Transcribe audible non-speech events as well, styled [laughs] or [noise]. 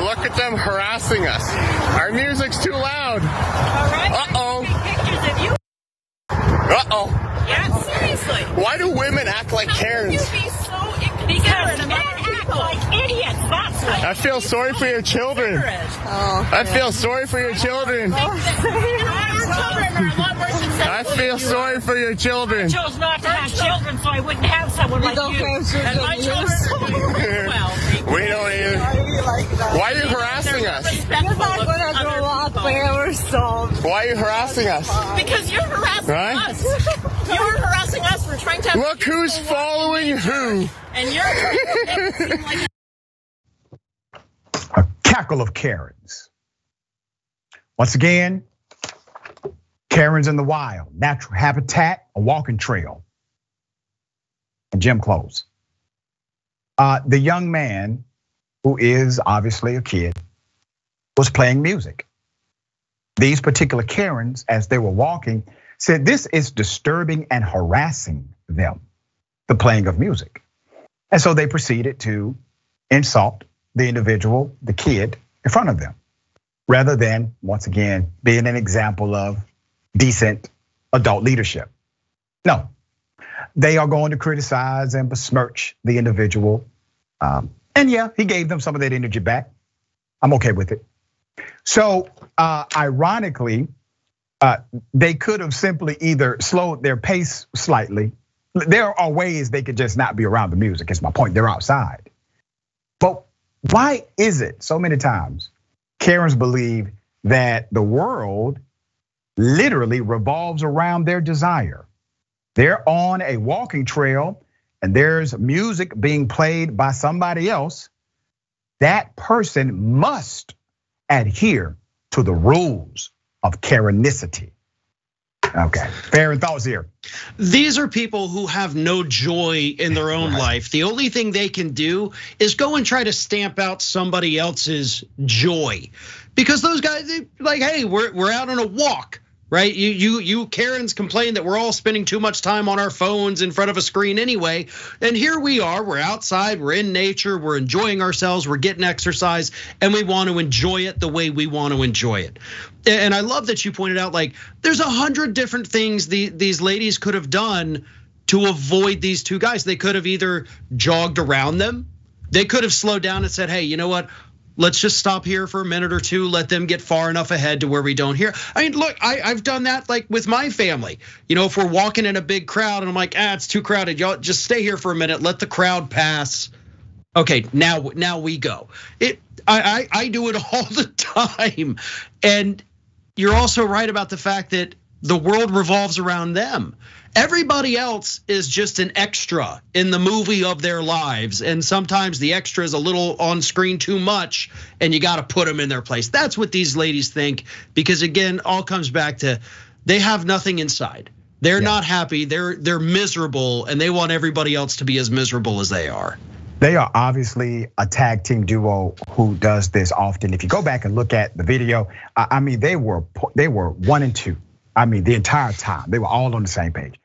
Look at them harassing us. Our music's too loud. All right? Uh-oh. Pictures of you. Uh-oh. Yeah, seriously. Why do women act like How can you Karens? be so Because inconsiderate men act like idiots, that's what. I feel sorry for your children. Considerate. I feel sorry for your children. Our children are a lot worse than I feel abuse. sorry for your children. I chose not to have children, so I wouldn't have someone like you. And my children are doing really well. [laughs] We don't even. Why are you harassing us? Respectful of other people. Why are you harassing us? Because you're harassing Right? us. You're harassing us. We're trying to have Look who's following who. and you're trying to make like [laughs] a cackle of Karens. Once again, Karens in the wild, natural habitat, a walking trail, and gym clothes. Uh, the young man, who is obviously a kid, was playing music. These particular Karens, as they were walking, said this is disturbing and harassing them, the playing of music. And so they proceeded to insult the individual, the kid, in front of them, rather than, once again, being an example of decent adult leadership. No, they are going to criticize and besmirch the individual. Um, and yeah, he gave them some of that energy back. I'm okay with it. So, uh, ironically, uh, they could have simply either slowed their pace slightly. There are ways they could just not be around the music, is my point. They're outside. But why is it so many times Karens believe that the world literally revolves around their desire? They're on a walking trail and there's music being played by somebody else. That person must adhere to the rules of Karenicity. Okay, Farron thoughts here. These are people who have no joy in their own Right. life. The only thing they can do is go and try to stamp out somebody else's joy. Because those guys, like, hey, we're we're out on a walk, right? You you you Karens complain that we're all spending too much time on our phones in front of a screen anyway. And here we are, we're outside, we're in nature, we're enjoying ourselves, we're getting exercise, and we want to enjoy it the way we want to enjoy it. And I love that you pointed out like there's a hundred different things the, these ladies could have done to avoid these two guys. They could have either jogged around them, they could have slowed down and said, hey, you know what? Let's just stop here for a minute or two, let them get far enough ahead to where we don't hear. I mean, look, I, I've done that like with my family. You know, if we're walking in a big crowd and I'm like, ah, it's too crowded, y'all just stay here for a minute, let the crowd pass. Okay, now now we go. It I I, I do it [laughs] all the time. And you're also right about the fact that the world revolves around them. Everybody else is just an extra in the movie of their lives. And sometimes the extra is a little on screen too much, and you got to put them in their place. That's what these ladies think. Because again, all comes back to they have nothing inside. They're not happy. They're they're miserable, and they want everybody else to be as miserable as they are. They are obviously a tag team duo who does this often. If you go back and look at the video, I I mean, they were they were one and two. I mean, the entire time they were all on the same page.